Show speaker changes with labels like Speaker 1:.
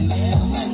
Speaker 1: Amen.